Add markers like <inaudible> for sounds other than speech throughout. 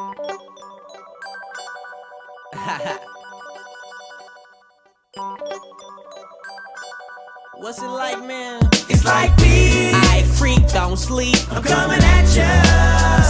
<laughs> What's it like, man? It's like me. I freak, don't sleep. I'm coming at ya.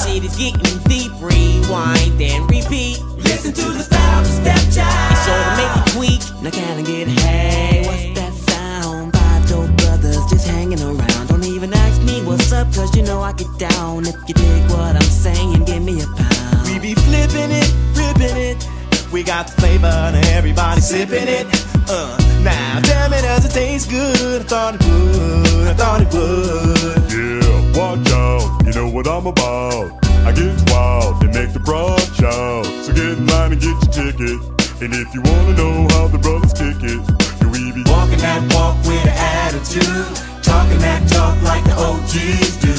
Shit is getting deep. Rewind and repeat. Listen to the style of stepchild. It's sure to make you tweak. Now can I get hey? What's that sound? Five dope brothers just hanging around. Don't even ask me what's up, cause you know I get down. If you dig what I'm saying, give me a pound. We be flipping it, ripping it. We got the flavor and everybody sipping it. Uh, now damn it, does it taste good? I thought it would. I thought it would. Yeah, watch out, you know what I'm about. I get wild and make the broad shout. So get in line and get your ticket. And if you wanna know how the brothers kick it, you we be Walking that walk with an attitude. Talking that talk like the OGs do.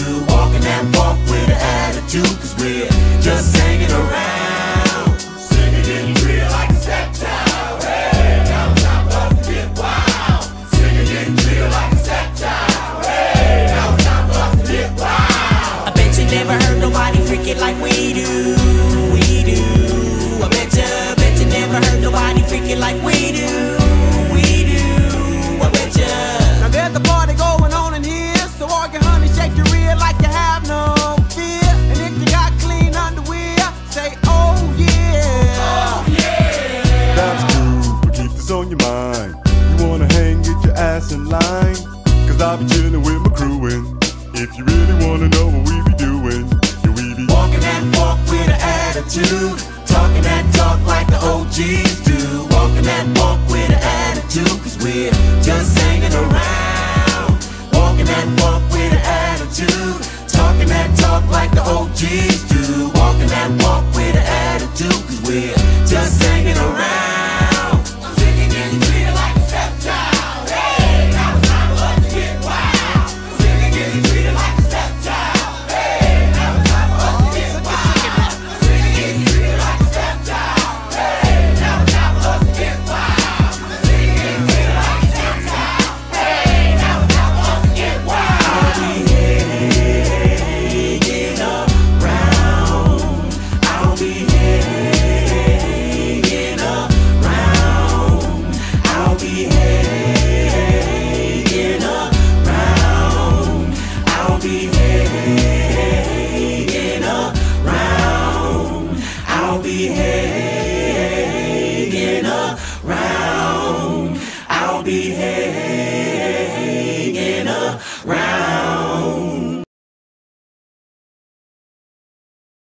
Never heard nobody freak it like we do. We do. I bet you, bet you never heard nobody freak it like we do. We do. I bet you. Now there's a party going on in here, so all your honey shake your rear like you have no fear. And if you got clean underwear, say oh yeah. oh Yeah. That's true, but keep this on your mind. You wanna hang, get your ass in line. Cause I'll be chillin' with my crew and if you really wanna know attitude. Talking that talk like the OGs do. Walking that walk with an attitude. Cause we're just hanging around. Walking that walk with an attitude. Talking that talk like the OGs do. Walking